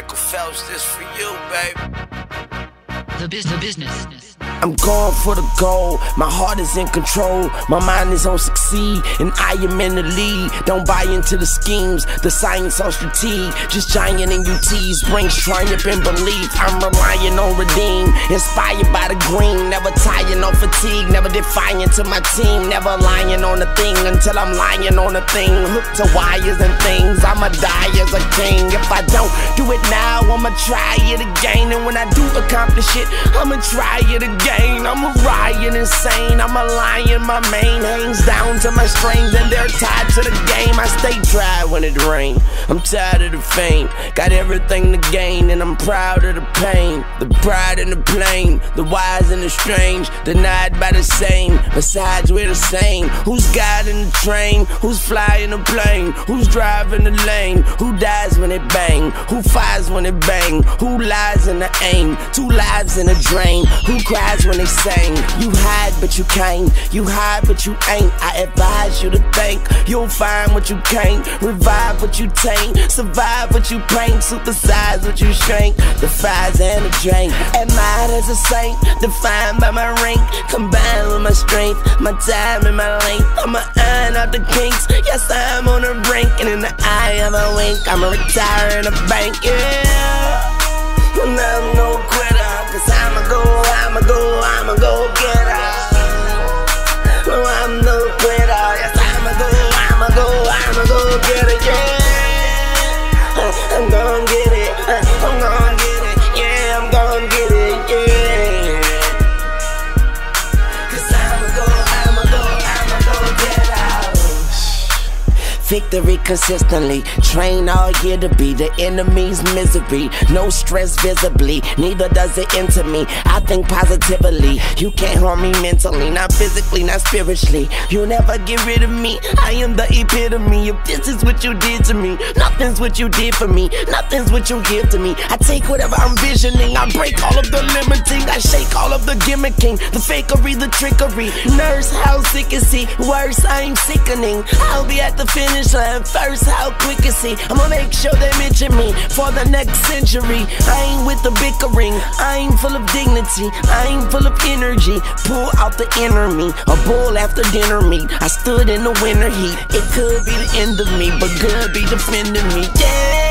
Michael Phelps, this for you, baby. The, biz- the business. I'm going for the goal. My heart is in control. My mind is on succeed, and I am in the lead. Don't buy into the schemes, the science on strategy. Just giant in UTs brings triumph and belief. I'm relying on redeem, inspired by the green. Never tiring on fatigue, never defying to my team. Never lying on a thing until I'm lying on a thing. Hooked to wires and things. I'ma die as a king. If I don't do it now, I'ma try it again. And when I do accomplish it, I'ma try it again. I'm a riot insane. I'm a lion. My mane hangs down to my strings, and they're tied to the game. I stay dry when it rains. I'm tired of the fame. Got everything to gain, and I'm proud of the pain. The pride and the blame. The wise and the strange. Denied by the same. Besides, we're the same. Who's guiding the train? Who's flying the plane? Who's driving the lane? Who dies when it bang? Who fires when it bang? Who lies in the aim? Two lives in a drain. Who cries? When they sing. You hide, but you can't. You hide, but you ain't. I advise you to think. You'll find what you can't. Revive what you taint. Survive what you paint. Supersize what you shrink. Defies and the drink. Admired as a saint. Defined by my rank. Combined with my strength. My time and my length. I'ma iron out the kinks. Yes, I'm on the brink. And in the eye of a wink, I'ma retire in a bank. Yeah. Victory consistently. Train all year to be the enemy's misery. No stress visibly, neither does it enter me. I think positively. You can't harm me mentally, not physically, not spiritually. You'll never get rid of me. I am the epitome. If this is what you did to me, nothing's what you did for me. Nothing's what you give to me. I take whatever I'm visioning. I break all of the limiting. I shake all of the gimmicking, the fakery, the trickery. Nurse, how sick is he? Worse, I'm sickening. I'll be at the finish line first. How quick is he? I'ma make sure they mention me for the next century. I ain't with the bickering. I ain't full of dignity. I ain't full of energy. Pull out the inner me. A bull after dinner meat. I stood in the winter heat. It could be the end of me, but good be defending me. Yeah.